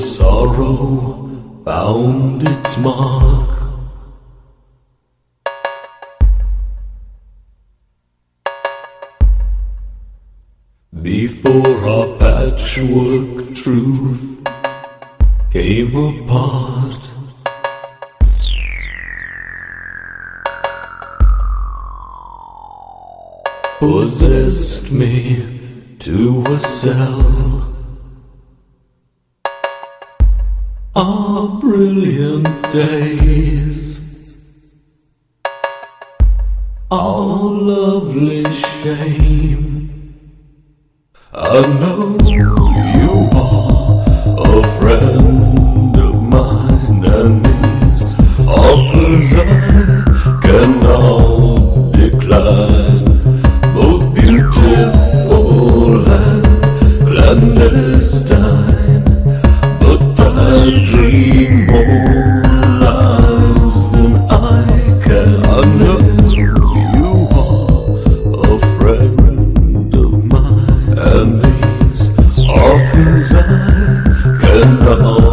sorrow found its mark. Before our patchwork truth came apart. Possessed me to a cell. Our brilliant days, our lovely shame. I know you are a friend of mine, and these offers I cannot decline. the